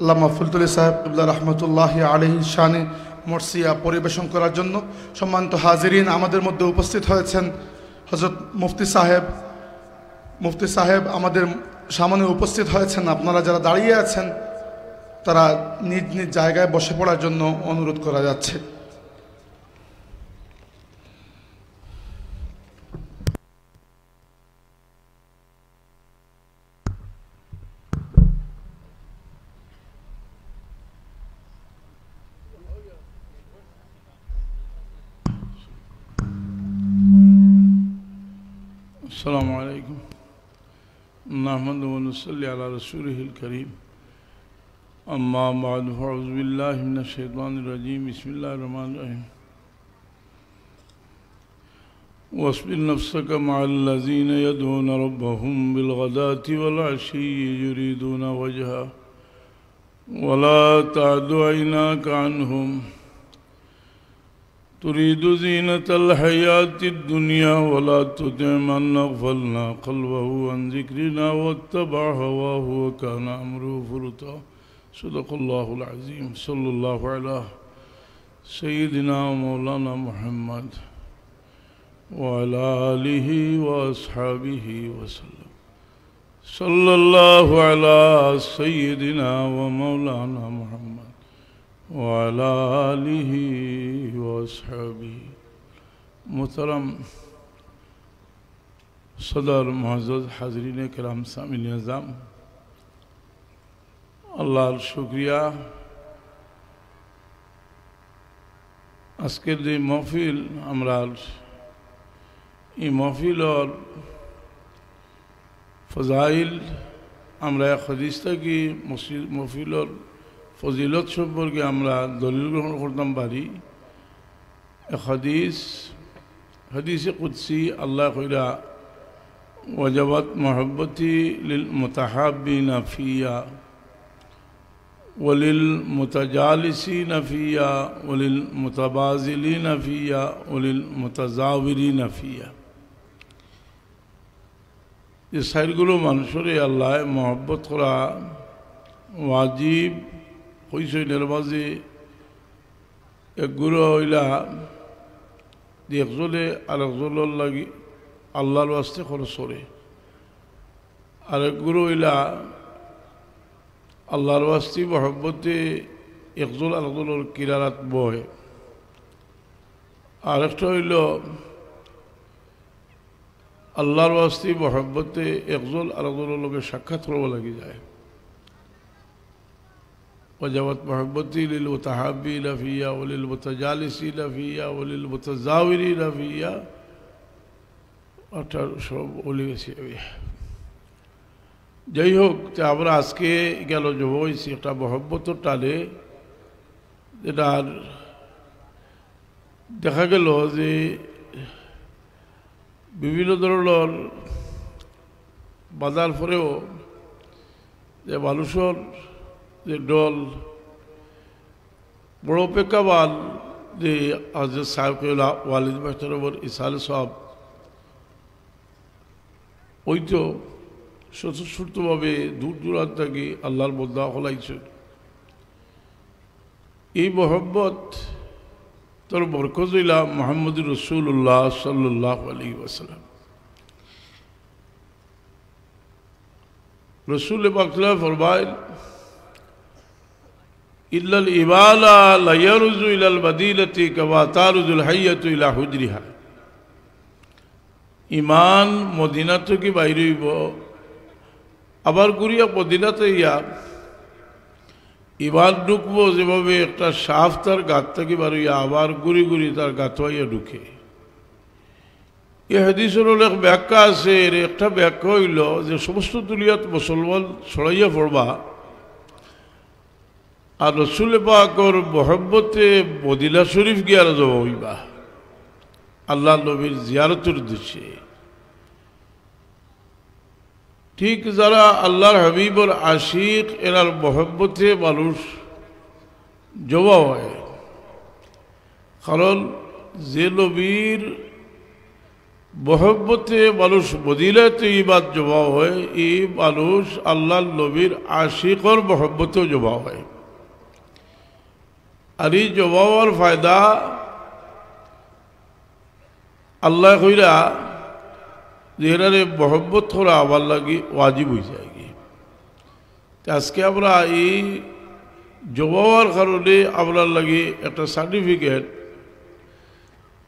আল্লামা ফুলতুলি সাহেব ইবুল্লা রহমতুল্লাহ আলহ শানে মর্সিয়া পরিবেশন করার জন্য সম্মানিত হাজিরিন আমাদের মধ্যে উপস্থিত হয়েছেন হজরত মুফতি সাহেব। মুফতি সাহেব আমাদের সামনে উপস্থিত হয়েছেন। আপনারা যারা দাঁড়িয়ে আছেন, তারা নিজ নিজ জায়গায় বসে পড়ার জন্য অনুরোধ করা যাচ্ছে। السلام علیکم۔ نحمد صلی علی رسول الکریم۔ اما بعد فعوذ باللہ من الشیطان الرجیم۔ بسم اللہ الرحمن الرحیم۔ وَاسْبِرْ نَفْسَكَ مَعَ الَّذِينَ يَدْعُونَ رَبَّهُمْ بِالْغَدَاةِ وَالْعَشِيِّ يُرِيدُونَ وَجْهَهُ وَلَا تَعْدُ عَيْنَاكَ عَنْهُمْ۔ تريد زينة الحياة الدنيا ولا تطع من أغفلنا قلبه عن ذكرنا واتبع هواه وكان أمره فرطا. صدق الله العظيم. صلى الله على سيدنا ومولانا محمد وعلى آله وأصحابه وسلم. صلى الله على سيدنا ومولانا محمد. وعلى آله وأصحابه محترم صدر معزز حاضرین کرام সামিল নিজাম আল্লাহর শুক্রিয়া আজকের যে মহফিল আমরা এই মহফিলর ফজাইল আমরা এক হদিস থাকি মহফিলর ফজিলত সম্পর্কে আমরা দলিল গ্রহণ করতাম পারি। হদিস, হদিসে কুৎসি আল্লাহ কইরা, ওয়াজাবাত মহব্বতি লিল মুতাহাব্বি নাফিয়া ওলিল মুতাজালিসি নাফিয়া ওলিল মুতাবাজিলি নাফিয়া ওলিল মুতাজাবিরি নাফিয়া যে সাইডগুলো মানুষের আল্লাহ মহব্বত করা ওয়াজিব কইসইনের মাঝে একগুলো হইলা যে একজনে আর একজনের লাগি আল্লাহর বাস্তে খরচ করে আর একগুলো হইলা আল্লাহর বাস্তি মহব্বতে একজন আরেকজনের কিরারাত বয় আর একটা হইল আল্লাহর বাস্তি মহব্বতে একজন আরেকজনের লোকে সাক্ষাৎ করব লাগি যায়। وجبت محبتي للمتحابين فيها وللمتجالسين فيها وللمتزاورين فيها অর্থাৎ সব বলে গেছি আমি যাই হোক আমরা আজকে গেল যে হয়েছি একটা মহব্বতর টানে যেটা দেখা গেল যে বিভিন্ন ধরনের বাজার পরেও যে মানুষের যে দল বড় অপেক্ষাবান যে হজরত সাহেব ওয়ালিদ মাস্টার ইসাল সব ওই তো স্বতঃস্ফূর্তভাবে দূর দূরান্ত থেকে আল্লাহর মধ্যা হলাইছে এই মোহব্বত তোর বরকজইলা মোহাম্মদ রসুল্লাহ সাল্লাহ আলী ওয়াসালাম রসুল বাকলা ফরমাইল ইল্লাল ইবালা লায়ারুজু ইলাল বাদিলাতি কাবা তারুজুল হাইয়াতু ইলা হুজরিহা। ইমান মদিনা থেকে বাইরেইব আবার ঘুরিয়া মদিনাতে ইয়া ইমান ঢুকবো যেভাবে একটা সাফ তার গাত থেকে বারইয়া আবার ঘুরি ঘুরি তার গাত হইয়া ঢুকে। এ হাদিসের এক ব্যাখ্যা আছে, এর একটা ব্যাখ্যা হইল যে সমস্ত দুলিয়াত মুসলমান ছড়াইয়া পড়বা আর রসুল পাকর মোহব্বতে মদিনা শরীফ গিয়ার যাব হইবা। আল্লাহ নবীর জিয়ারতের উদ্দেশ্যে। ঠিক যারা আল্লাহর হাবিবর আশিক, এনার মহব্বতে মানুষ জবা হয়। কারণ যে নবীর মহব্বতে মানুষ মদিলাতে ইবাদ জমা হয়, এই মানুষ আল্লাহ নবীর আশিকর মহব্বতেও জমা হয়। আর এই হওয়ার ফায়দা আল্লাহ কইরা যেখানে মহব্বত করা আমার লাগি ওয়াজিব হয়ে যায় আজকে আমরা এই জমাওয়ার কারণে আপনার লাগে একটা সার্টিফিকেট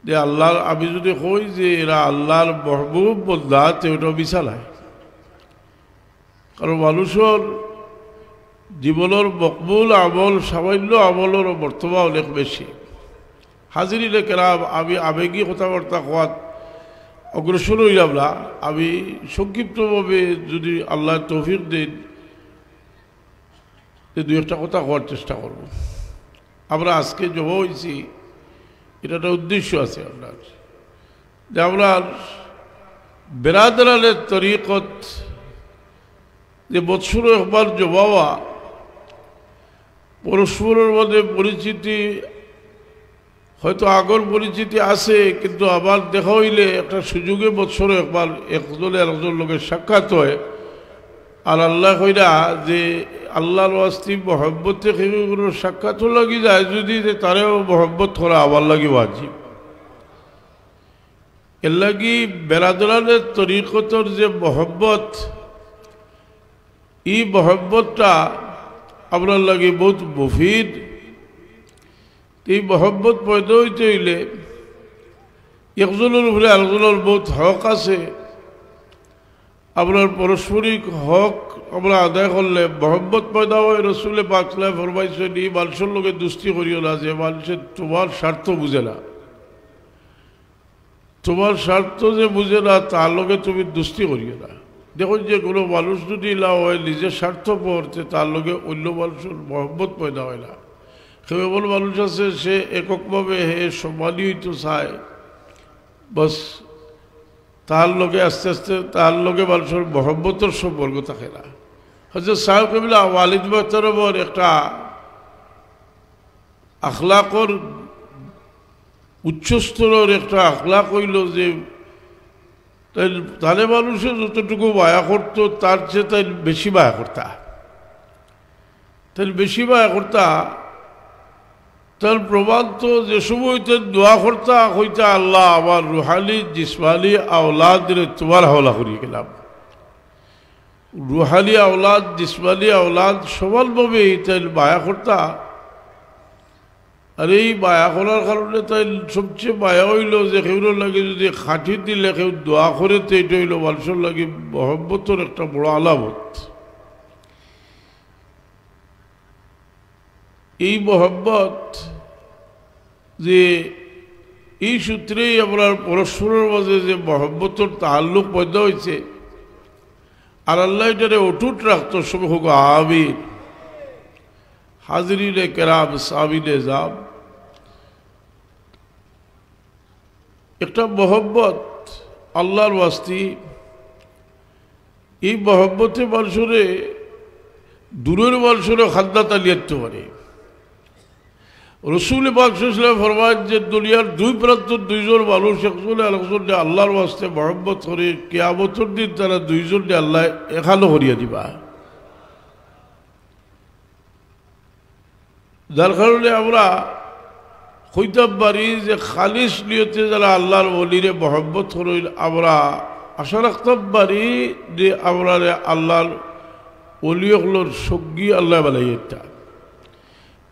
যে আল্লাহর, আমি যদি কই যে এরা আল্লাহর মহবুব বন্ধা তো ওটা বিশালায় কারণ মানুষের জীবনের মকবুল আমল, সামান্য আমলের বর্তমান অনেক বেশি হাজিরি কেরাম আমি আবেগী কথাবার্তা কোয়াত অগ্রসর হইলাম না? আমি সংক্ষিপ্তভাবে যদি আল্লাহ তৌফিক দিন দু একটা কথা হওয়ার চেষ্টা করব আমরা আজকে জমা হয়েছি এটা একটা উদ্দেশ্য আছে আপনার। যে আমরা বেরাদারের তরিকত যে বৎসর একবার জমাওয়া পরস্পরের মধ্যে পরিচিতি, হয়তো আগর পরিচিতি আছে, কিন্তু আবার দেখা হইলে একটা সুযোগে বৎসরে একবার একজনে একজন লোকের সাক্ষাৎ হয়। আর আল্লাহ কইরা যে আল্লাহর ওয়াস্তি মহব্বতে কোনো সাক্ষাৎ লাগি যায়, যদি তারেও মহব্বত করা আবার লাগি বাজি এর লাগি বেড়াদোলানের তরিকতর যে মহব্বত, এই মহব্বতটা আপনার লাগে বহুত মফিদ। এই মহব্বত পয়দা হইতে হইলে একজনের উপরে আরেকজনের বহুত হক আছে। আপনার পারস্পরিক হক আমরা আদায় করলে মহব্বত পয়দা হয়, রসুলে পাকলা ফরমাইছেন, এই মানুষের লোকে দুষ্টি করিও না যে মানুষের তোমার স্বার্থ বুঝে না। তোমার স্বার্থ যে বুঝে না, তার লোকে তুমি দুষ্টি করিও না। দেখুন যে কোনো মানুষ যদি লাভ হয়, নিজের স্বার্থ পড়তে তার লোকে অন্য মানুষের মহব্বত পয়দা হয় না। এমন মানুষ আছে, সে এককভাবে হে সমানই হইতে চায়। বস, তার লোকে আস্তে আস্তে, তার লোকে মানুষের মহব্বতর সম্পর্ক থাকে না। হজরত সাহেব কবিলা ওয়ালিদ বর একটা আখলাকর উচ্চস্তরের একটা আখলাক হইল যে তাই তাহলে মানুষে যতটুকু মায়া করতো, তার চেয়ে তাই বেশি মায়া করতা। তাই বেশি মায়া করতা, তার প্রমাণ তো যে সময় তো দোয়া করতা হইতা আল্লাহ, আমার রুহালি জিসমালি আওলাদ তোমার হাওলা করিয়ে গেলাম। রুহালি আওলাদ জিসমালি আওলাদ সমানভাবে তাই মায়া করতা। আর এই মায়া করার কারণে তাই সবচেয়ে মায়া হইল যে কেউর লাগে যদি খাঁটি দিলে কেউ দোয়া করে, তো এটা হইল মানুষের লাগে মহব্বতর একটা বড় আলামত। এই মহব্বত যে এই সূত্রেই আপনার পরস্পরের মাঝে যে মহব্বতর তাল্লুক পয়দা হয়েছে আর আল্লাহ এটারে অটুট রাখতো সব হোক আবির হাজরিনে কেরাম, সাবিনে জাম। একটা মহব্বত, আল্লাহর ওয়াস্তি। এই মহব্বতে মানুষরে, দূরের মানুষরে খাদ্যা তালিয়াতে পারে রসুল বাকসাম ফরমান যে দুনিয়ার দুই প্রান্ত দুইজন মানুষ একজনে আরেকজনে আল্লাহর ওয়াস্তে মহব্বত করে, কেয়ামতর দিন তারা দুইজনে আল্লাহ এখানো করিয়া দিবা। যার কারণে আমরা হইতাম পারি যে খালিস নিয়তে যারা আল্লাহর অলিরে মহব্বত করইল আমরা, আশা রাখতাম পারি যে আমরা আল্লাহর অলিয়গুলোর সঙ্গী আল্লাহ বালাইটা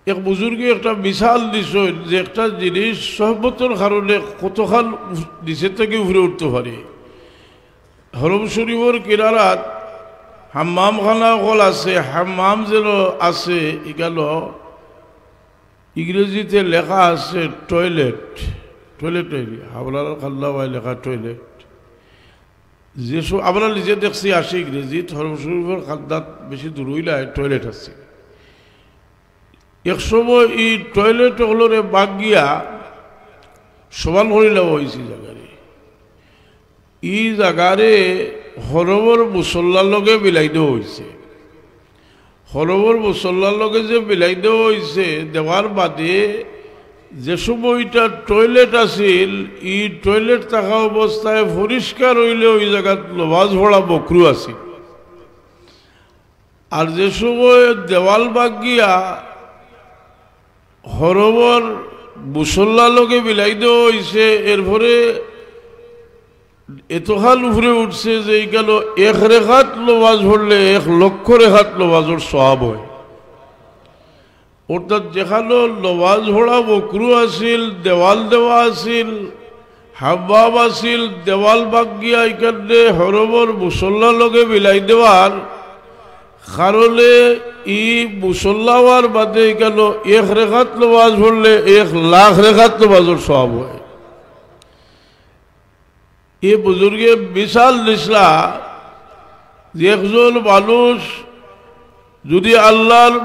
এক বুজুর্গে একটা মিশাল দিস যে একটা জিনিস সহবতর কারণে কতখান নিচে থেকে উভরে উঠতে পারে। হরম শরীফর কিনারাত হাম্মাম খানা হল আছে, হাম্মাম যেন আছে এখান ইংরেজিতে লেখা আছে টয়লেট টয়লেট আপনার খাল্লা লেখা টয়লেট যেসব আমরা নিজে দেখছি আসি ইংরেজিত হরম শরীফর খাদ্যাত বেশি দূর হইলে টয়লেট আছে। এক সময় এই টয়লেট হলরে বাগ গিয়া সমান করিলা হয়েছে জায়গারে। ই জায়গারে হরবর মুসল্লার লগে মিলাই দেওয়া হয়েছে হরবর মুসল্লার লগে যে বিলাই দেওয়া হয়েছে দেওয়ার বাদে যে সময়টা টয়লেট আছিল, ই টয়লেট থাকা অবস্থায় পরিষ্কার হইলে ওই জায়গাত লবাজ ভরা বকরু আছিল। আর যে সময় দেওয়াল বাগ গিয়া হরবর মুসল্লা লোকে বিলাই দেওয়া হয়েছে এরপরে এতখাল উপরে উঠছে যে গেল এক রেখাত লোবাজ ভরলে এক লক্ষ রেখাত লোবাজর সব হয়। অর্থাৎ যেখানে লবাজ ভরা বকরু আছিল, দেওয়াল দেওয়া আছিল, হাব্বাব আছিল, দেওয়াল বাগিয়া এখানে হরবর মুসল্লা লগে বিলাই দেওয়ার কারণে ই মুসল্লাওয়ার বাদে কেন এক রেখাত নমাজ পড়লে এক লাখ রেখাত নমাজের সব হয়। এ বুজুর্গে বিশাল নিসলা একজন মানুষ যদি আল্লাহর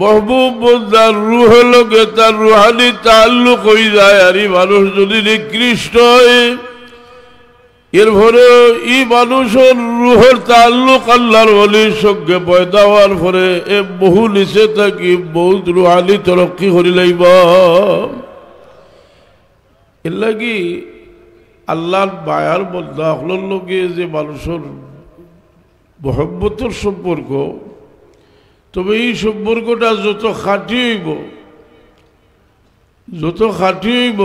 মহবুব বন্দার রুহ লোকে তার রুহানি তাল্লুক হয়ে যায়, আর এই মানুষ যদি নিকৃষ্ট হয় এর ভরে ই মানুষের রুহের তাল্লুক আল্লাহর বলির সঙ্গে পয়দা হওয়ার পরে এ বহু নিচে থাকি বহুত রুহানি তরক্কি করি লাইব। এর লাগি আল্লাহর বায়ার বন্ধা হলোর লগে যে মানুষের মহব্বতর সম্পর্ক, তবে এই সম্পর্কটা যত খাটি হইব, যত খাটি হইব,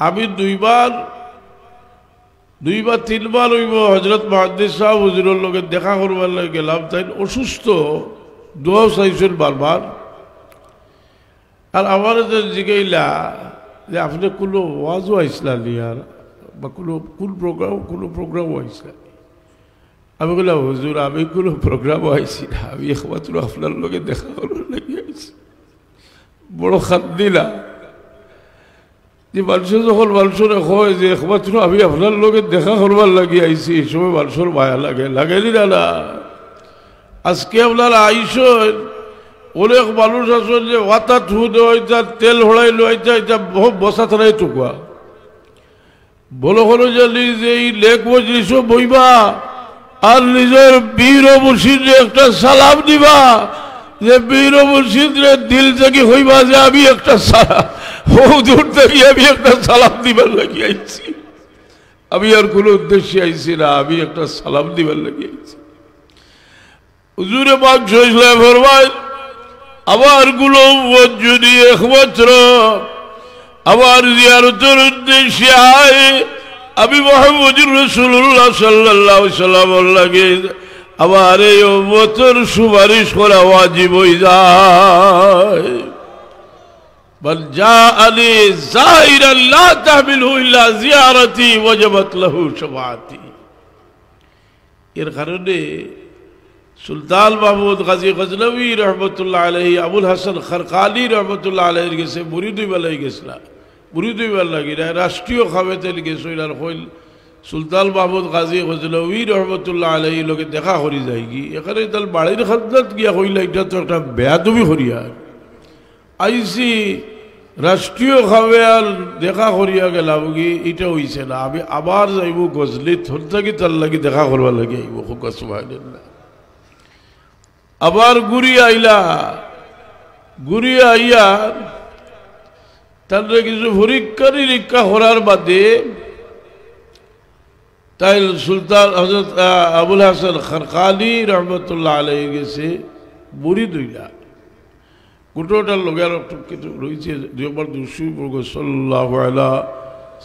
আমি দুইবার দুইবার, তিনবার হইব হজরত মাহাদ্দিস সাহেব হুজুরের লোকের দেখা করবার লাগে গেলাম, তাই অসুস্থ, দোয়াও চাইছেন বারবার। আর আমার যে জিগাইলা যে আপনি কোনো ওয়াজও আইসলা আর বা কোনো, কোন প্রোগ্রাম কোনো প্রোগ্রামও আইসলা আমি বললাম হুজুর আমি কোনো প্রোগ্রামও আইসি না আমি একমাত্র আপনার লোকে দেখা করবার লাগে আইসি বড় দিলা যে মানুষের যখন মানুষের হয় যে একমাত্র আমি আপনার লোকে দেখা করবার লাগি আইছি এই সময় মানুষের মায়া লাগে লাগেনি না না? আজকে আপনার আইসন অনেক মানুষ আছেন যে ওয়াতা থু দেওয়া তেল হড়াই লইতা এটা বহু বসা থানায় টুকুয়া। বলো হলো জানি যে এই লেখ মজলিস বইবা আর নিজের বীর মুর্শিদে একটা সালাম দিবা যে বীর মুর্শিদরে দিল থেকে হইবা যে আমি একটা সালাম থেকে আমি একটা সালাম দিবার লাগি আইছি। আমি আর কোনো উদ্দেশ্যে আইছি না, আমি একটা সালাম দিবার লাগি আইছি। হুজুরে পাক সইসলাম ফরমায় আবারগুলো যদি একমাত্র। আবার জিয়ারতের উদ্দেশ্যে আয়। আমি মোহাম্মদুর রসুল্লাহ সাল্লাহ সাল্লাম লাগে আবার এই অবতর সুপারিশ করা ওয়াজিব হয়ে যায়। আলী আল্লাহ তাহমিল হইলা জিয়ারতি ওয়াজবাত লাহু সবাতি এর কারণে সুলতান মাহমুদ গাজী গজনবী রহমতুল্লাহ আলহী আবুল হাসান খরকালি রহমতুল্লাহ আলহীর গেছে, মুরিদুই বেলাই গেছিলা মুরিদুই বেলা গিরা রাষ্ট্রীয় খাবেতেল গেছিল আর হইল সুলতান মাহমুদ গাজী গজনবী রহমতুল্লাহ আলহী লোকে দেখা করি যায় কি। এখানে তার বাড়ির খাদ্যাত গিয়া হইলা, এটা তো একটা বেয়াদবি হরিয়া। আইসি রাষ্ট্রীয় খাবে আর দেখা করিয়া গেলাম কি, এটা হইছে না। আমি আবার যাইব গজলি থর থাকি তার লাগি দেখা করবার লাগে আইব না আবার ঘুরি আইলা ঘুরি আইয়া তার কিছু পরীক্ষা নিরীক্ষা করার বাদে তাই সুলতান হজরত আবুল হাসান খারকালি রহমতুল্লাহ আলাই গেছে বুড়ি দুইলা কুটোটার লোক আর কিছু রয়েছে দুবার দুশু সাল্লাহ আলা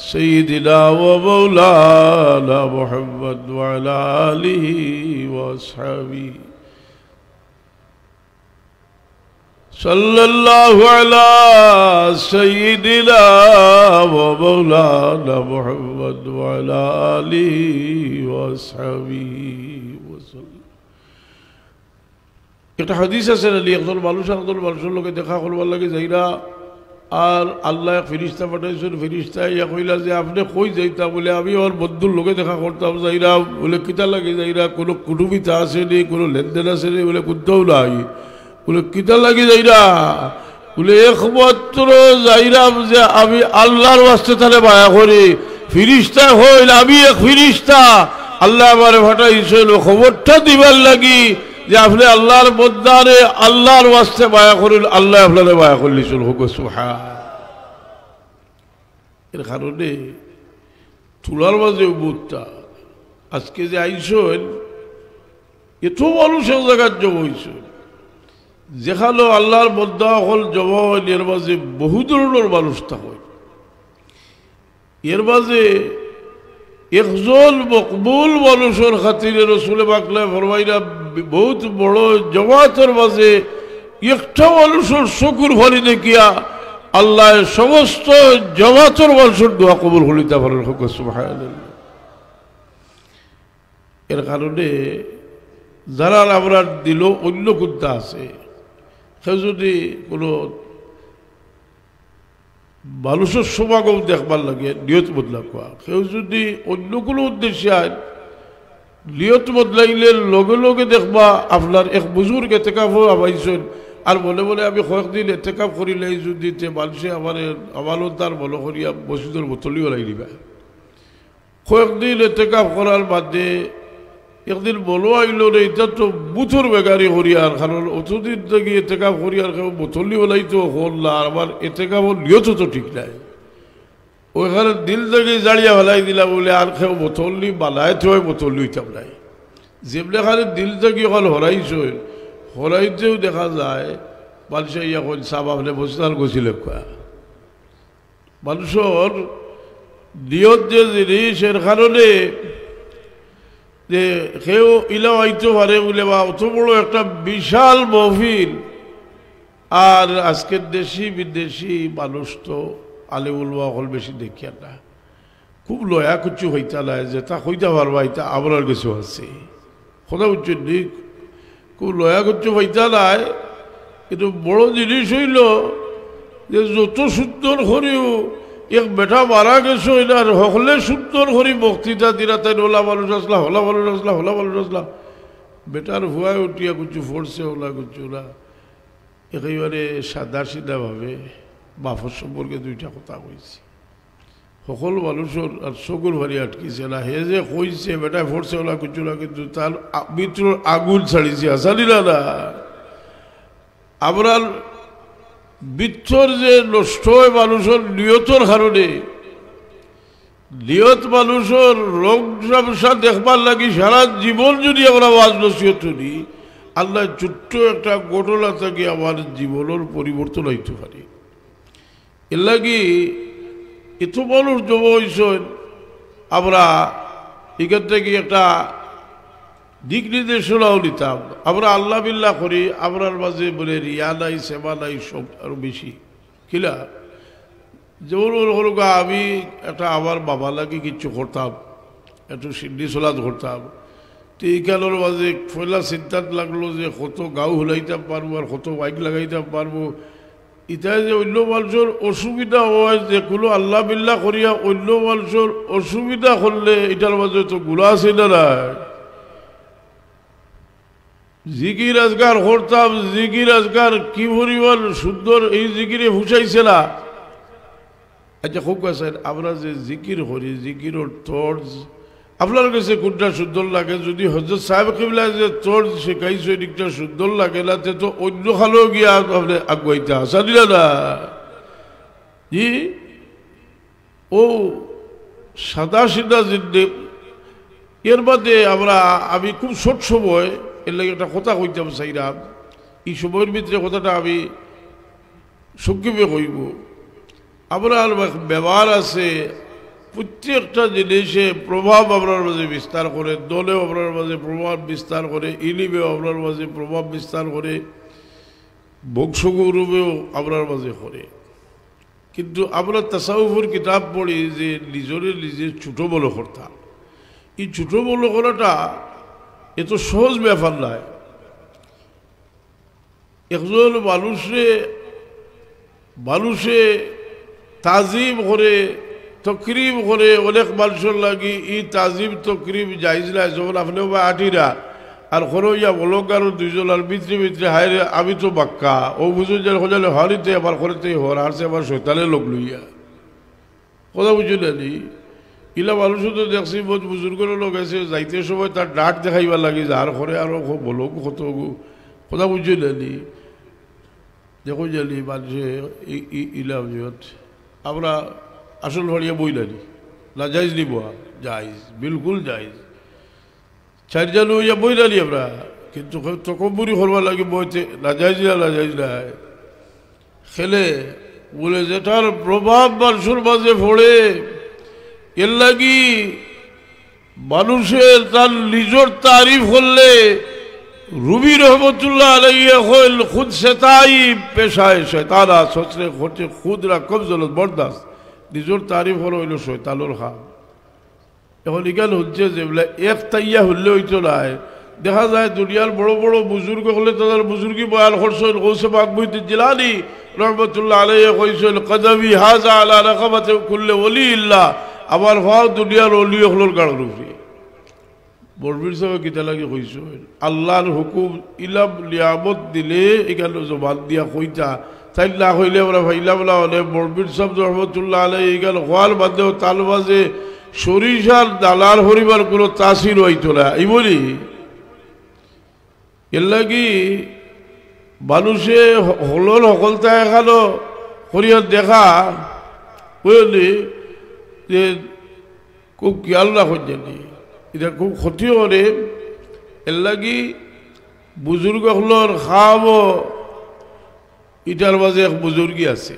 سيدنا ومولانا محمد وعلى آله وأصحابه صلى الله على سيدنا ومولانا محمد وعلى آله وأصحابه وسلم একটা হাদিস আছে না একজন মানুষ একজন মানুষের লোকে দেখা করবার লাগে যাইরা আর আল্লাহ ফিরিস্তা পাঠাইছেন ফিরিস্তা ইয়া কইলা যে আপনি কই যাইতা বলে আমি আমার বন্ধুর লোকে দেখা করতাম যাইরা বলে কিতা লাগে যাইরা কোনো কুটুমিতা আসেনি কোনো লেনদেন আসেনি বলে কোথাও নাই বলে, কিতা লাগে যাইরা? বলে একমাত্র যাইরাম যে আমি আল্লাহর বাস্তে তাহলে মায়া করি। ফিরিস্তা হইল, আমি এক ফিরিস্তা। আল্লাহ আমার ভাটাইছিল খবরটা দিবার লাগি যে আপনি আল্লাহর বদারে আল্লাহর ওয়াস্তে মায়া করিল, আল্লাহ আপনারে মায়া করলি চল হোক সুহা এর কারণে তুলার মাঝে বুধটা আজকে যে আইসন, এত মানুষের জায়গার জব যেখানে আল্লাহর বদ্ধা হল হয় এর মাঝে বহু ধরনের মানুষ থাকে। এর মাঝে একজন মকবুল মানুষের খাতিরে রসুলে বাকলে ফরমাইরা বহুত বড় জমাতের মাঝে একটা মানুষের শকুর ফলি দেখিয়া আল্লাহ সমস্ত জমাতের মানুষের দোয়া কবুল হলিতে পারেন এর কারণে যারা আমরা দিল অন্য কুদ্দা আছে সে যদি কোনো মানুষের সমাগম দেখবার লাগে, নিয়ত বদলা কোয়া। কেউ যদি অন্য কোনো উদ্দেশ্যে আয়, নিয়ত বদলাইলে লগে লগে দেখবা আপনার এক বুজুর্গ এতেকাফ আবাইছেন। আর বলে বলে আমি কয়েকদিন এতেকাফ করিলে যদি তে মানুষে আমার আমারও তার বলো করিয়া মসজিদের বোতলিও লাই দিবা। কয়েকদিন এতেকাফ করার বাদে একদিন বলো আইলো রে এটা তো বুথর বেগারি হরিয়ার কারণ অতদিন থেকে এতেকাপ হরিয়ার কেউ বোতলি ওলাই তো হল না আবার এতেকাপ নিয়ত তো ঠিক নাই। ওইখানে দিল থেকে জাড়িয়া ফেলাই দিলা বলে আর কেউ বোতলি বালায় তো বোতলি হইতাম নাই। যেমনি খালি দিল থেকে এখন হরাইছ হরাইতেও দেখা যায় মানুষে এখন চাপ আপনি বসতাল গছিল মানুষের নিয়ত যে জিনিস এর কারণে যে সেও ইলাও আইতে পারে বলে বা অত বড় একটা বিশাল মহফিল। আর আজকের দেশি বিদেশি মানুষ তো আলিমুলমা হল বেশি দেখিয়া না। খুব লয়া কুচু হইতা নাই যে তা হইতে পারবা, এটা আপনার কিছু আছে। কথা উচ্চ দিক, খুব লয়া কুচু হইতা নাই কিন্তু বড় জিনিস হইল যে যত সুন্দর করেও এক বেটা মারা গেছে আর হকলে সুন্দর করি বক্তৃতা দিরা তাই ওলা মানুষ আসলা, হলা মানুষ আসলা, হলা মানুষ আসলা। বেটার ভুয়ায় উঠিয়া কুচু ফোরছে ওলা কুচু না। একেবারে সাদা সিধা ভাবে বাফর সম্পর্কে দুইটা কথা কইছি। সকল মানুষের আর চকুর ভারি আটকিছে না। হে যে কইছে বেটায় ফোরছে ওলা কুচু না, কিন্তু তার মিত্রর আগুন ছাড়িছে আসালি না না। আমরা বৃত্তর যে নষ্ট হয় মানুষের নিয়তর কারণে, নিয়ত মানুষের রোগ সমস্যা দেখবার লাগি সারা জীবন যদি আমরা ওয়াজ নসিহত শুনি আল্লাহ ছোট্ট একটা ঘটনা থেকে আমার জীবনের পরিবর্তন হইতে পারে। এর লাগি এত মানুষ জমা হয়েছেন আমরা এখান থেকে একটা দিক নির্দেশনাও নিতাম। আমরা আল্লাহ বিল্লাহ করি, আমরার মাঝে বলে রিয়া নাই, সেবা নাই, সব আরও বেশি। কিলা যেমন হলো আমি একটা আমার বাবা লাগে কিচ্ছু করতাম, একটু সিদ্ধি সোলাদ করতাম। তো এইখানের মাঝে পয়লা সিদ্ধান্ত লাগল যে কত গাও হুলাইতে পারব আর কত বাইক লাগাইতে পারব। ইটা যে অন্য মানুষের অসুবিধা হয়, যে কোনো আল্লাহ বিল্লাহ করিয়া অন্য মানুষের অসুবিধা করলে এটার মাঝে তো গুলা আছে না নাই? জিকির আজগার করতাম জিকির আজগার কি পরিমাণ সুন্দর এই জিকিরে হুসাইছে না। আচ্ছা খুব কাছেন আমরা যে জিকির করি, জিকিরের তর্জ, আপনার কাছে কোনটা সুন্দর লাগে? যদি হজরত সাহেব কিবলা যে তর্জ শেখাইছে দিকটা সুন্দর লাগে না, তে তো অন্য খালেও গিয়া আপনি আগুয়াইতে আসা দিলে না। জি? ও সাদা সিধা জিন্দে এর মধ্যে আমরা, আমি খুব ছোট সময় এর লাগে একটা কথা কইতাম চাইরাম এই সময়ের ভিতরে কথাটা আমি সংক্ষেপে কইব। আমরা ব্যবহার আছে, প্রত্যেকটা জিনিসে প্রভাব আপনার মাঝে বিস্তার করে, দলেও আপনার মাঝে প্রভাব বিস্তার করে, ইলিমেও আপনার মাঝে প্রভাব বিস্তার করে, বংশগৌরবেও আপনার মাঝে করে। কিন্তু আমরা তাসাউফের কিতাব পড়ি যে, নিজরে নিজে ছোটো বলো করতাম এই ছোটো বলো করাটা এত সহজ ব্যাপার নয়। একজন মানুষে মানুষে তাজিম করে তকরিব করে অনেক মানুষের লাগি ই তাজিম তকরিব যাইজ নাই। যখন আপনি বা আটিরা আর কোনো ইয়া বলকার দুইজন আর ভিতরে ভিতরে হাইরে আমি তো বাক্কা। ও বুঝুন যে খোঁজালে হরিতে আমার ঘরেতে হর আর সে আমার শৈতালে লোক লইয়া। কথা বুঝলেন ইলা মানুষও তো দেখছি, বহুত বুজুর্গর লোক আছে, যাইতে সময় তার ডাক দেখাইবার লাগে যার ঘরে আরও বলো কত কথা বুঝে নেলি দেখো জানি মানুষে ইলা আমরা আসল ভাড়িয়া বই নানি। না যাইজ নি বোয়া যাইজ বিলকুল যাইজ চারজন ইয়া বই নানি আমরা। কিন্তু তকম্বুরি করবার লাগে বইতে, না যাইজ না না যাইজ না খেলে বলে যেটার প্রভাব মানুষের মাঝে পড়ে এর লাগি মানুষের তার নিজের তারিফ করলে রুবি রহমতুল্লাহ আলাইয়া হইল খুদ সেতাই পেশায় শয়তানা সচরে হচ্ছে খুদরা কবজলত বরদাস। নিজের তারিফ হল হইল শৈতানোর খাম এখন ইকান হচ্ছে যে বলে, এক তাইয়া হইলে হইতো নাই। দেখা যায় দুনিয়ার বড় বড় বুজুর্গ হলে তাদের বুজুর্গি বয়াল করছেন গৌসে বাগবইতে জিলানি রহমতুল্লাহ আলাইয়া কইছেন কদবি হাজা আলা রকমাতে কুল্লে ওলি ইল্লা আমার ভাও দুনিয়ার অলি হলোর গাড় রূপে বরবির সাহেব কিতা লাগে কইছ? আল্লাহর হুকুম, ইলাম লিয়ামত দিলে এখানে জবান দিয়া কইতা না হইলে আমরা ভাইলা বলা হলে বরবির সাহেব রহমতুল্লাহ আলাই এখানে হওয়ার বাদেও তাল বাজে সরিষার দালার হরিবার কোনো তাসির হইতো না। এই বলি? এর লাগি মানুষে হলর সকলতা এখানো হরিয়র দেখা, বুঝলি? যে খুব খেয়াল রাখুন জানি। এটা খুব ক্ষতি করে। এর লাগি বুজুর্গ হলর খাব ইটার মাঝে এক বুজুর্গী আছে।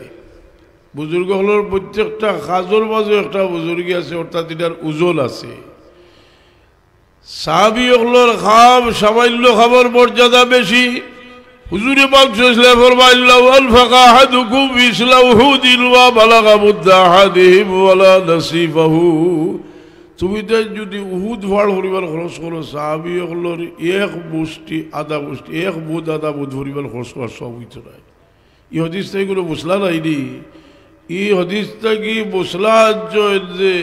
বুজুর্গ হলর প্রত্যেকটা সাজর মাঝে একটা বুজুর্গী আছে, অর্থাৎ এটার ওজন আছে। সাহাবি হলর খাব সামান্য খাবার মর্যাদা বেশি। হুজুরে পাক সাল্লাল্লাহু ফরমাইল্লাহু আল ফাকাহাদুকুম ইসলাহু দিলওয়া বালাগা মুদ্দা হাদিহিম ওয়ালা নাসিফাহু তুমি তো যদি উহুদ ভাড় হরিবার খরচ করো সাহাবি হলর এক মুষ্টি আধা মুষ্টি এক বুধ আধা বুধ হরিবার খরচ করার সব হইতো নাই ই হদিস থেকে কোনো মুসলা নাইনি ই হদিস থেকে মুসলা যে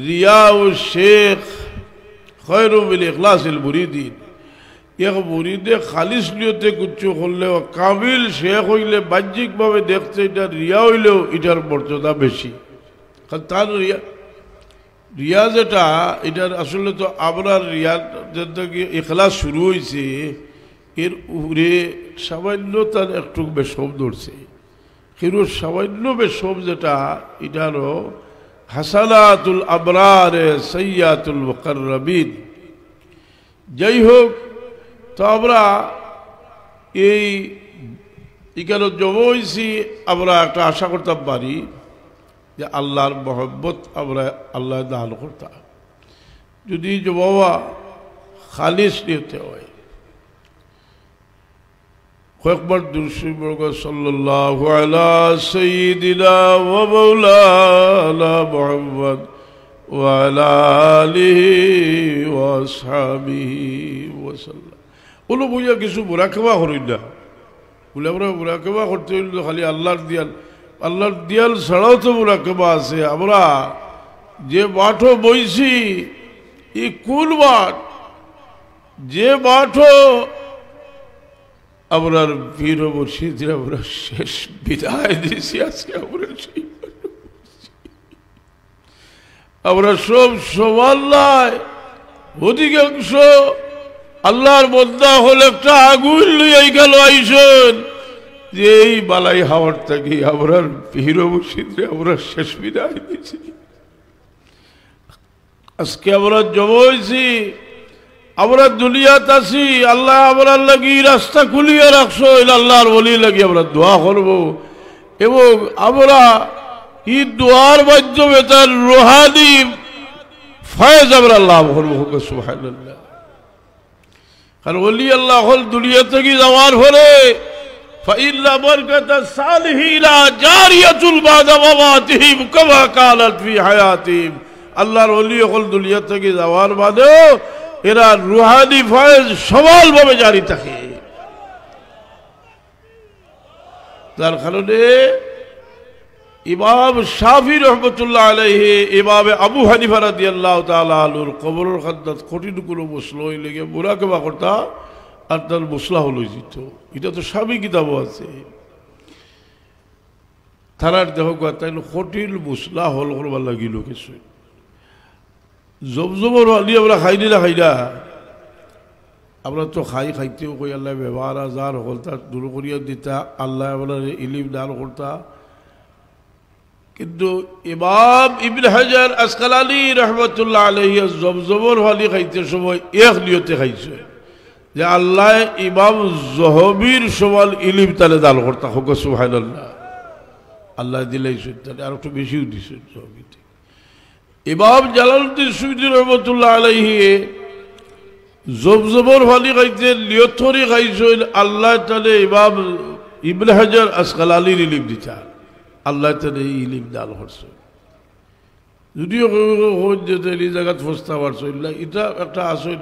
রিয়া ও শেখ খয়রুল ইখলাসিল মুরিদিন এক মুরিদে খালিস নিয়তে কুচ্ছু করলেও কামিল শেখ হইলে বাহ্যিকভাবে দেখছে এটা রিয়া হইলেও এটার মর্যাদা বেশি। তার রিয়া রিয়া যেটা, এটার আসলে তো আপনার রিয়া কি এখলাস শুরু হয়েছে এর উপরে সামান্য তার একটু বেশম ধরছে। কিন্তু সামান্য বেশম যেটা, এটারও হাসানাতুল আবরারে সৈয়াতুল মুকাররবিন। যাই হোক তো আমরা এই এখানে জমইছি, আমরা একটা আশা করতাম পারি যে আল্লাহর মহব্বত আমরা আল্লাহ দান করতাম। যদি জবাবা খালিস নিতে হয়। কয়েকবার দুরসিবর্গ সাল্লাল্লাহু আলা সাইয়্যিদিনা ওয়া মাওলানা মুহাম্মদ ওয়া আলিহি ওয়া আসহাবিহি ওলো বুঝা কিছু মুরাকাবা করি না। বলে আমরা মুরাকাবা করতে হইলে খালি আল্লাহর দিয়াল আল্লাহর দিয়াল ছাড়াও তো মুরাকাবা আছে। আমরা যে মাঠও বইছি ই কোন মাঠ? যে মাঠও আপনার বীর মুর্শিদের আমরা শেষ বিদায় দিয়েছি, আজকে আমরা সেই আমরা সব সমান নয় অধিকাংশ আল্লাহর মধ্যা হল একটা আগুন লইয়াই গেল, আইসন। যে এই বালাই হাওয়ার থেকে আমরা বীর মুর্শিদরে আমরা শেষ বিদায় দিয়েছি আজকে আমরা জমাইছি আমরা দুনিয়াত আছি, আল্লাহ আমরা লাগি রাস্তা খুলিয়ে রাখছো আল্লাহর বলি লাগি আমরা দোয়া করব। এবং আমরা এই দোয়ার মাধ্যমে তার রোহানি ফয়েজ আমরা লাভ করব সুহানুল্লাহ কারণ অলি আল্লাহ হল দুনিয়া থেকে যাওয়ার হলে আল্লাহর অলি হল দুনিয়া থেকে যাওয়ার বাদেও এরা রুহানি ফয়েজ সবলভাবে জারি থাকে। তার কারণে ইমাম শাফি রহমতুল্লাহ আলহে ইমামে আবু হানিফা রাদি আল্লাহ তালা আলুর কবরের খাদ্দাত কঠিন কোনো মশলা হইলে লেগে বুড়াকে বা করতা আর তার মশলা হলো যেত। এটা তো স্বামী কিতাবও আছে। তারার দেহ তাই কঠিন মশলা হল করবার লাগিল কিছু জবজবর আলি আমরা খাই না খাইলা আমরা তো খাই খাইতেও কই আল্লাহ ব্যবহার আজার হলতা দূর করিয়া দিতা, আল্লাহ আপনার ইলিম দান করতা। কিন্তু ইমাম ইবিন হাজার আসকালানি রহমতুল্লাহ আলহিয়া জবজবর হালি খাইতে সময় এক নিয়তে খাইছে যে আল্লাহ ইমাম জহবির সমান ইলিম তালে দান করতা হোক সুহান আল্লাহ আল্লাহ দিলাই তাহলে আর একটু বেশিও দিছে জহবিতে ইমাম জালালুদ্দিন সুইদি রহমতুল্লাহ আলহি জবজবর ফালি খাইতে নিয়তরি খাইছিল আল্লাহ তালে ইমাম ইবনে হাজার আসকাল আলীর ইলিম দিতা আল্লাহ তালে ইলিম দান করছে। যদিও যেতে এই জায়গাত ফস্তা পারছিল এটা একটা আসল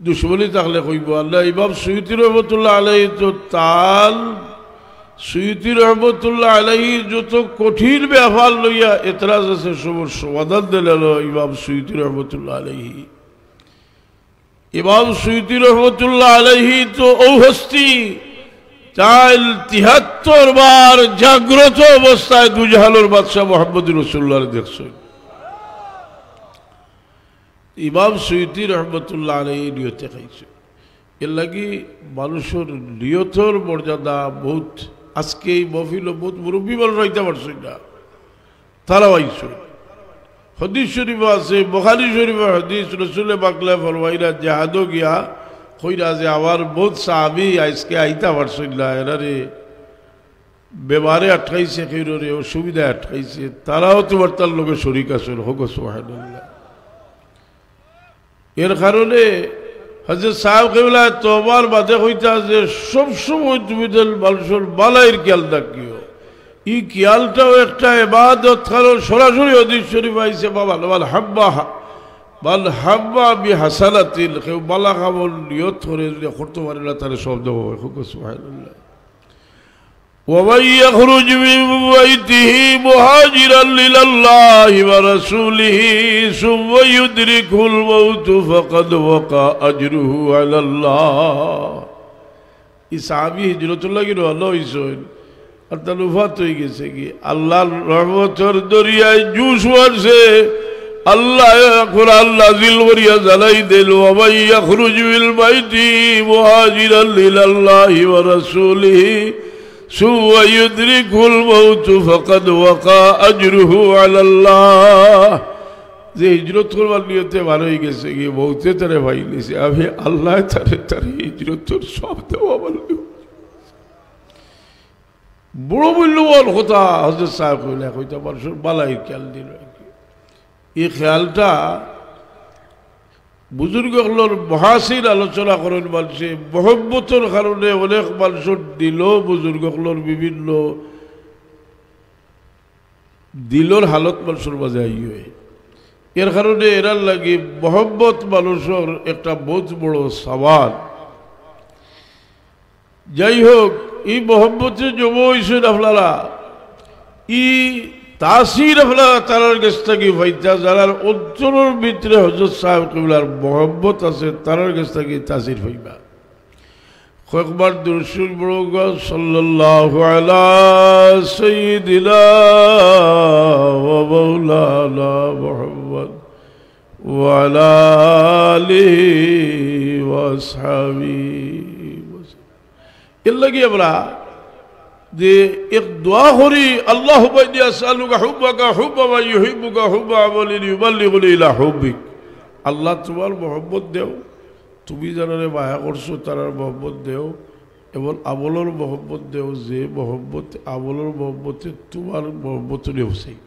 দুশ্মনী থাকলে কইব। আল্লাহ ইমাম সৈয়দি রহমতুল্লাহ আলহি তো তাল সুইতি রহমতুল্লাহ আলহি যত কঠিন ব্যাপার লইয়া এতরাজ আছে, সবর সমাধান দিল ইমাম সুইতি রহমতুল্লাহ আলহি ইমাম সুইতি রহমতুল্লাহ আলহি তো ঔহস্তি চাইল তিহাত্তর বার জাগ্রত অবস্থায় দুজাহালোর বাদশাহ মোহাম্মদ রসুল্লাহ দেখছেন। ইমাম সুইতি রহমতুল্লাহ আলহি নিয়তে খাইছে। এর লাগি মানুষের নিয়তর মর্যাদা বহুত আজকে এই মহফিল বহুত মুরব্বী মানুষ রাইতে পারছেন না। তারাও আইসো হদিস শরীফ আছে, বখারি শরীফ হদিস রসুলে বাকলা ফরমাইরা জাহাদো গিয়া কইরা যে আমার বহুত সাহাবি, আজকে আইতা পারছেন না এনারে বেমারে আটকাইছে কেউরে অসুবিধায় আটকাইছে। তারাও তোমার তার লোকে শরিক আসল হোক সোহানুল্লাহ এর কারণে হজরত সাহেব কেবলা তোমার বাদে কইতা যে সবসময় তুমি মানুষের বালাইয়ের খেয়াল রাখিও। ই খেয়ালটাও একটা এবাদত কারণ সরাসরি অধিক শরীফ আইসে বাবা বাল হাব্বা বাল হাব্বা বি হাসানাতিল কেউ বালা খাবল নিয়ত করে যদি করতে পারে না তাহলে শব্দ হবে খুব সুবহানাল্লাহ ومن يخرج من بيته مهاجرا الى الله ورسوله ثم يدركه الموت فقد وقع اجره على الله এই সাহাবি হিজরতুল্লাহ কি আল্লাহ হইছেন আর তার উফাত হয়ে গেছে কি আল্লাহর রহমতর দরিয়ায় জুস মারছে আল্লাহ এখন আল্লাহ জিল করিয়া জ্বালাই দিল অবাইয়া খুরুজিল বাইটি মহাজির লিলাল্লাহি ওয়া রাসূলিহি সুওয়া ইউদরিকুল মাউত ফাকাদ ওয়াকা আজরুহু আলাল্লাহ। যে হিজরত করবার নিয়তে ভালো হয়ে গেছে, গিয়ে বউতে তারে ভাই নিয়েছে আমি আল্লাহ তারে তারে হিজরতর সব দেওয়া বলল বড় মূল্যবান কথা হজরত সাহেব কইলা কইতা মানুষের বালাই খেয়াল দিল এই খেয়ালটা বুজুর্গগুলোর মহাসির আলোচনা করেন মানুষে, মহব্বতর কারণে অনেক মানুষের দিল বুজুর্গগুলোর বিভিন্ন দিলর হালত মানুষের মাঝে আই হয়। এর কারণে এরার লাগে মহব্বত মানুষের একটা বহুত বড় সওয়াল। যাই হোক, এই মহব্বতে জমা হয়েছেন আপনারা। ই তাসির আপনারা তারার কাছ থেকে ভাইতা যারা অন্তরের ভিতরে হজরত সাহেব আছে তারার কাছ তাসির হইবা। কয়েকবার দুরসুল বড় সাল্লাল্লাহু এর লাগি আমরা যে এক দোয়া করি, আল্লাহ বাইদি আসালুকা হুব্বাকা, হুব্বা বা ইউহিব্বুকা, হুব্বা ইউবাল্লিগুলি ইলা হুব্বিক। আল্লাহ তোমার মহব্বত দেও, তুমি যারা মায়া করছ, তারার মহব্বত দেও, এবং আমলের মহব্বত দেও, যে মহব্বত, আমলের মহব্বতে তোমার মহব্বত নেওসেই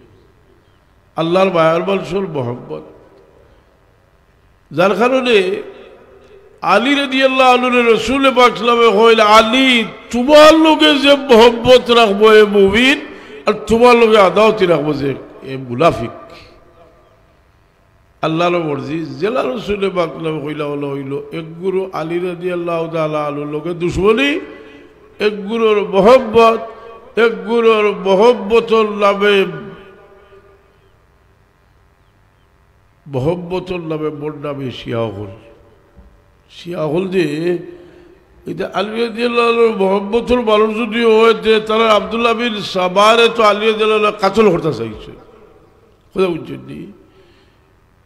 আল্লাহর মায়ার মানুষের মহব্বত। যার কারণে আলী রেদি আল্লাহ আলুরে রসুলে পাকলামে হইলে আলী, তোমার লোকে যে মোহব্বত রাখব এ মুবিন আর তোমার লোকে আদাওতি রাখব যে এ মুলাফিক আল্লাহর মর্জি, জেলা রসুলে পাকলামে হইলা হলো হইল এক গুরু আলী রেদি আল্লাহ তালা আলুর লোকে দুশ্মনী, এক গুরুর মোহব্বত, এক গুরুর মোহব্বতর নামে মোহব্বতর নামে মোর নামে শিয়াহল শিয়াহল যে এটা আলিয়া দিয়াল মোহাম্মতুর মানুষ যদি হয়েছে, তারা আবদুল্লাহ বিন সাবারে তো আলিয়া কাতল করতে চাইছে। কোথাও বুঝছেন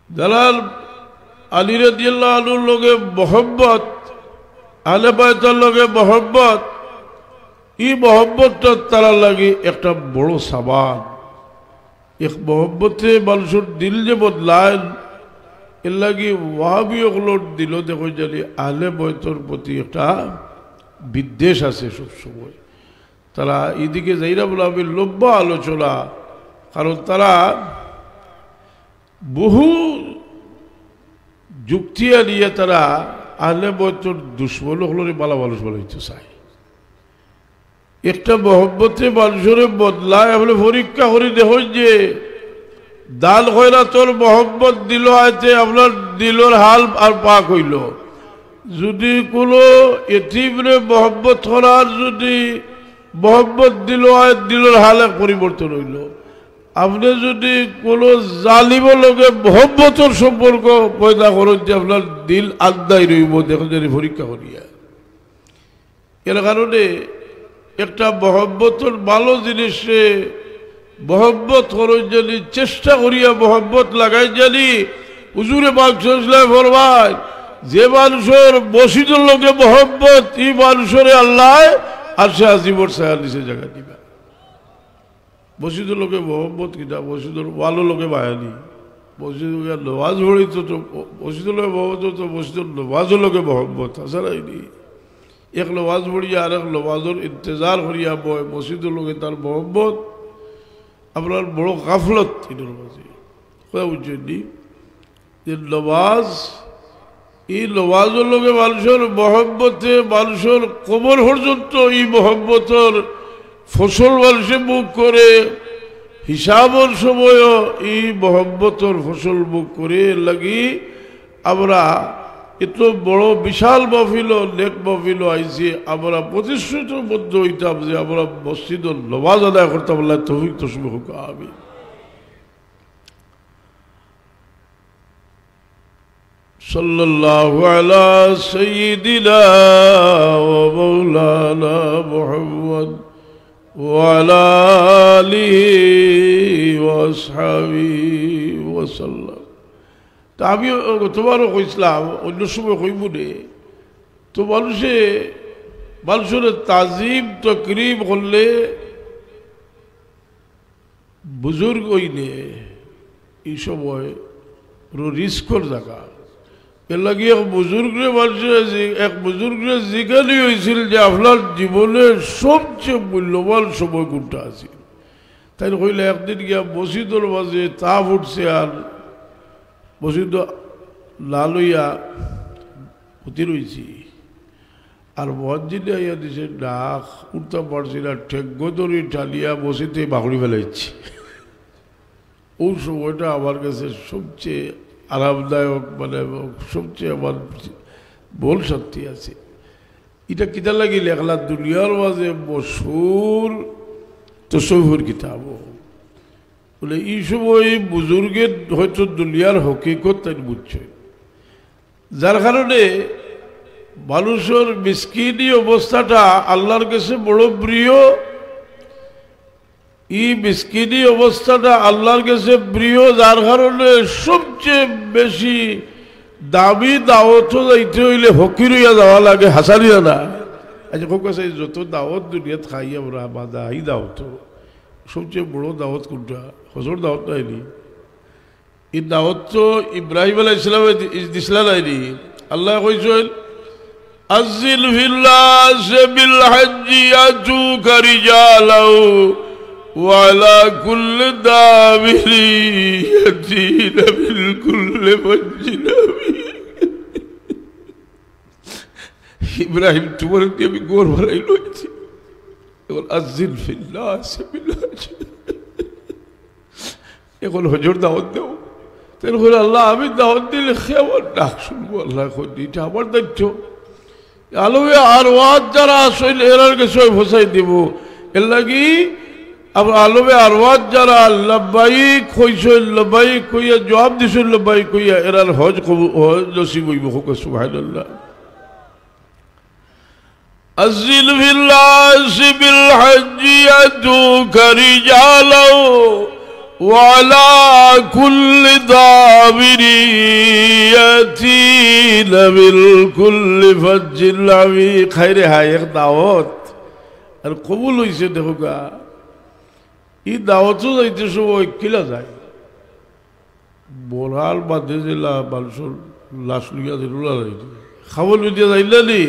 দালাল আলী রাদিয়াল্লাহু আনহুর লগে মোহব্বত আলে বায়তার লগে মোহব্বত, এই মোহব্বতটা তারা লাগে একটা বড় সাবান। এক মোহব্বতে মানুষের দিল যে বদলায় এর লাগে ওয়াহাবি ওগুলোর দিল, দেখো জানি আলে বয়তর প্রতি একটা বিদ্বেষ আছে সবসময়। তারা এদিকে যাইরা বলে, আমি লব্য আলোচনা, কারণ তারা বহু যুক্তি নিয়ে তারা আহলে বয়তর দুশ্মন হলরে বালা মানুষ বলাইতে চায়। একটা মহব্বতে মানুষের বদলায় বলে পরীক্ষা করে, দেখ যে হইরা তোর মহব্বত দিল আয়তে আপনার দিলর হাল আর পাক হইল। যদি কোনো এটিমরে মহব্বত করার যদি মহব্বত দিল আয় দিলর হাল পরিবর্তন হইল। আপনি যদি কোনো জালিম লগে মহব্বতর সম্পর্ক পয়দা করেন যে আপনার দিল আদায় রইব, দেখুন যদি পরীক্ষা করিয়া। এর কারণে একটা মহব্বতর ভালো জিনিসে মহব্বত করুন জানি চেষ্টা করিয়া মহব্বত লাগাই জানি হুজুরে বাক্সাই ফরমাই যে মানুষের বসিদর লোকে মহব্বত এই মানুষের আল্লাহ, আর সে আজিবর সায়ার নিচে জায়গা দিবা। বসিদর লোকে মহব্বত কিনা? বসিদর ভালো লোকে বায়ানি বসিদর নওয়াজ ভরিত তো বসিদর লোকে মহব্বত তো বসিদর নওয়াজের লোকে মহব্বত আসারাই নি এক নওয়াজ পড়িয়া আর এক নওয়াজের ইন্তজার করিয়া বয়, মসজিদের লোকে তার মহব্বত আপনার বড় গাফলত তিনের মাঝে কথা বুঝছেন যে নওয়াজ এই নওয়াজের লোকে মানুষের মহব্বতে, মানুষের কোমর পর্যন্ত এই মহব্বতর ফসল মানুষে মুখ করে, হিসাবর সময়ও এই মহব্বতর ফসল মুখ করে লাগি আমরা এত বড় বিশাল মফিল নেক মফিল আইসি আমরা প্রতিশ্রুতির মধ্যে হইতাম যে আমরা মসজিদ নমাজ আদায় করতাম আল্লাহ তৌফিক তসমি হোক আমি صلى الله على سيدنا ومولانا محمد وعلى آله وأصحابه وسلم তা আমি তোমারও কইছিলাম, অন্য সময় কইব নে। তো মানুষে, মানুষের তাজিম, তকরিম করলে বুজুর্গ হইলে এই সময় রিস্কর জায়গা। এর লাগে এক বুজুর্গরে মানুষের এক বুজুর্গরে জিজ্ঞানি হয়েছিল যে আপনার জীবনের সবচেয়ে মূল্যবান সময় কোনটা আছে? তাই কইলে একদিন গিয়া মসজিদর মাঝে তাপ উঠছে আর মসজিদ লালইয়া উতি রয়েছি আর মসজিদে দিছে ডাক উঠতে পারছি না ঠেঙ্গ ধরে ঠালিয়া মসজিদে বাকড়ি ফেলাইছি ওই সময়টা আমার কাছে সবচেয়ে আরামদায়ক মানে সবচেয়ে আমার বল শক্তি আছে। এটা কিতা লাগিল, একলা দুনিয়ার মাঝে মশুর তসফুর কিতাব বলে, এই সময় বুজুর্গের হয়তো দুনিয়ার হকিকত তাই বুঝছে। যার কারণে মানুষের মিসকিনি অবস্থাটা আল্লাহর কাছে বড় প্রিয়। এই মিসকিনি অবস্থাটা আল্লাহর কাছে প্রিয়, যার কারণে সবচেয়ে বেশি দামি দাওয়াত যাইতে হইলে হকির হইয়া যাওয়া লাগে হাসারিয়া না। আচ্ছা কাছে যত দাওয়াত দুনিয়াত খাই আমরা বা দাহি দাওয়াত। সবচেয়ে বড় দাওয়াত কোনটা হজর দাওয়াত নাইনি এই দাওয়াত তো ইব্রাহিম আলাহ ইসলামে দিসলা নাইনি আল্লাহ কইছেন আজিল ফিল্লাস বিল হাজ্জি আতুকা রিজালাও وعلى كل دابر يأتين بالكل فج ইব্রাহিম তোমার দিয়ে আমি গোর ভরাই লইছি এখন আজিল ফিল্লাহ এখন হজর দাওয়াত দেও তাই বলে আল্লাহ আমি দাওয়াত দিলে সে আমার ডাক শুনব আল্লাহ এখন এটা আমার দায়িত্ব আলোয় আর ওয়াজ যারা আসলে এরার কাছে ফসাই দিব এর লাগি আবার আলমে আরওয়াজ যারা লব্বাইক হইছিল লব্বাইক কইয়া জবাব দিছিল লব্বাইক কইয়া এরার হজ হজ নসিব হইব হোক সুবহানাল্লাহ أزل في الناس بالحج يأتوك رجالا وعلى كل ضامر يأتين بالكل فج عميق خير هاي এক দাওয়াত আর কবুল হইছে দেখো গা এই দাওয়াতও যাইতে সময় কিলা যায় বরাল বাঁধে যে মানুষের লাশ লইয়া যে রুলা যাইতে খাবার লই দিয়া যাইলে নি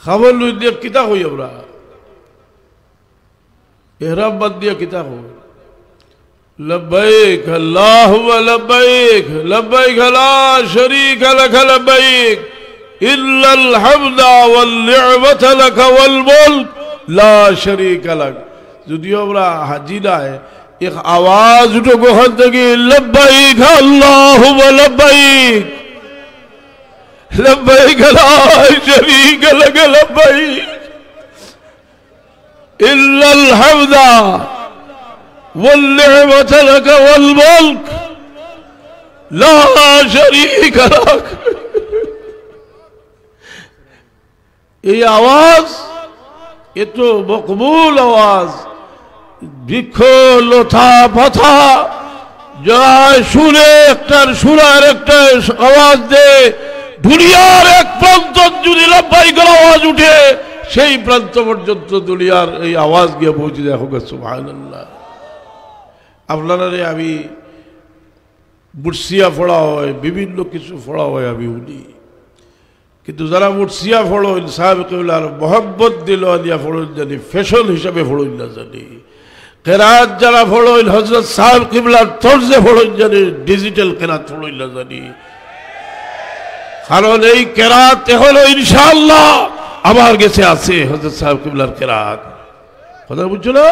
খাবার লই দিয়া কিতা হই আমরা এহরাম বাদ দিয়া কিতা হই لبيك اللهم لبيك لبيك لا شريك لك لبيك إلا الحمد والنعمة لك والملك لا شريك لك যদিও আমরা হাজি নাই এক আওয়াজ উঠো গোখান থেকে লব্বাইক আল্লাহুম লব্বাইক لبئی گلا شری گلگ لبئی۔ الحمد والنعمة لك والملك لا شريك لك یہ آواز، یہ تو مقبول آواز۔ بکھو لوتھا پتھا جو آئے سنے ایکٹر سنا ایکٹر آواز دے۔ দুনিয়ার এক প্রান্ত যদি লব্বাইকের আওয়াজ উঠে, সেই প্রান্ত পর্যন্ত দুনিয়ার এই আওয়াজ গিয়ে পৌঁছে দেখো সুবহানাল্লাহ। আপনারা আমি মুর্শিয়া ফোড়া হয়, বিভিন্ন কিছু ফোড়া হয় আমি উনি কিন্তু যারা মুর্শিয়া ফোড়ইল সাহেব কইলার মহব্বত দিল দিয়া ফোড়ইল জানি, ফ্যাশন হিসাবে ফোড়ইল না জানি। কেরাত যারা ফোড়ইল হজরত সাহেব কিবলার তর্জে ফোড়ইল জানি, ডিজিটাল কেরাত ফোড়ইল না জানি। কারণ এই কেরাত হলো ইনশাল্লাহ আমার কাছে আছে হজরত সাহেব কিবলার কেরাত। কথা বুঝছ না?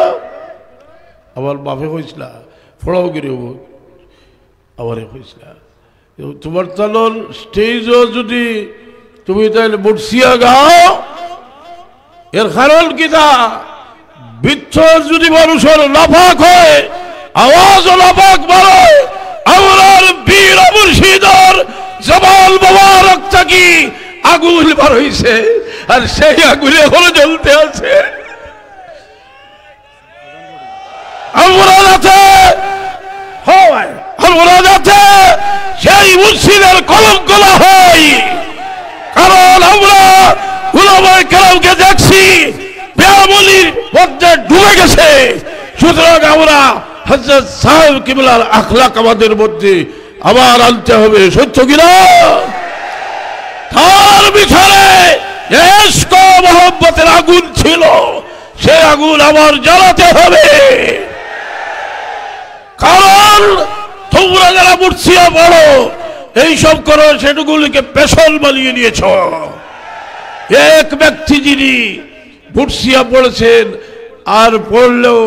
আমার বাপে হয়েছিল ফোড়াও গিরে আমারে হয়েছিল তোমার তালর স্টেজও যদি তুমি তাহলে মুর্শিয়া গাও, এর কারণ কি তা? বিচ্ছর যদি মানুষের লাফাক হয়, আওয়াজও লাফাক বাড়ায় আমার বীর মুর্শিদর জবাল মোবারক থাকি আগুন বার হইছে আর সেই আগুনে এখনও জ্বলতে আছে। সেই মুর্শিদের না হয়। কারণ আমরা গুলামায় কেরামকে দেখছি ব্যামলির মধ্যে ডুবে গেছে। সুতরাং আমরা হজরত সাহেব কিবলার আখলাক আমাদের মধ্যে আবার আনতে হবে, সত্য কিনা তার ভিতরে মোহব্বতের আগুন ছিল, সে আগুন আবার জ্বালাতে হবে। কারণ তোমরা যারা মুর্শিয়া বড় এইসব করো, সেটুকুলিকে পেশল বানিয়ে নিয়েছ। এক ব্যক্তি যিনি মুর্শিয়া পড়েছেন, আর পড়লেও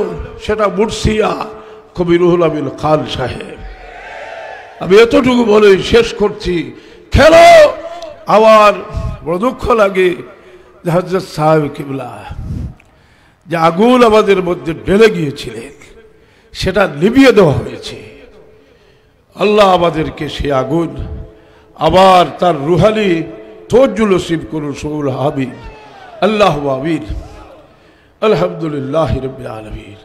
সেটা মুর্শিয়া কবি রুহুল আমিন খান সাহেব। আমি এতটুকু বলে শেষ করছি খেলো আমার বড় দুঃখ লাগে যে হজরত সাহেব কিবলা যে আগুন আমাদের মধ্যে ঢেলে গিয়েছিলেন সেটা নিভিয়ে দেওয়া হয়েছে আল্লাহ আমাদেরকে সে আগুন আবার তার রুহালি তোজ্জুল নসিব করুন সৌল হাবিব আল্লাহ আবির আলহামদুলিল্লাহ রবিল আলমিন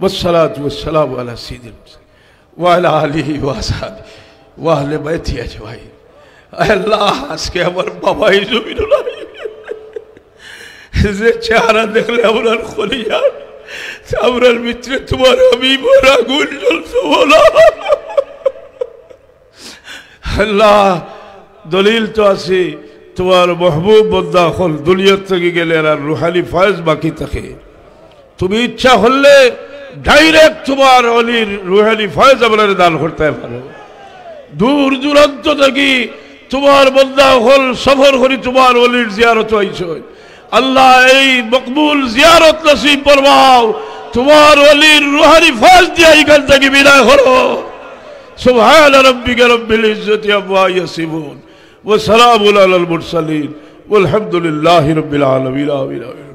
والصلاة والسلام على سيد ওয়াল আলী ওয়াসাদ ওয়াহলে বেথি আজমাই আল্লাহ আজকে আমার বাবা এই জমির যে চেহারা দেখলে আপনার খলিয়া আপনার মিত্রে তোমার আমি ভরা গুণ জ্বলতে আল্লাহ দলিল তো আছে তোমার মহবুব বদ্দা হল দুনিয়ার থেকে গেলে আর রুহানি ফয়েজ বাকি থাকে তুমি ইচ্ছা হলে ডাইরেক্ট তোমার অলির রুহানি ফয়েজ আপনার দান করতে পারো দূর দূরান্ত থেকে তোমার বন্দা হল সফর করি তোমার অলির জিয়ারত হয়েছে আল্লাহ এই মকবুল জিয়ারত নসিব করবাও তোমার অলির রুহানি ফয়েজ দিয়ে এখান থেকে বিদায় করো سبحان ربك رب العزة عما يصفون وسلام على المرسلين والحمد لله رب العالمين آمين آمين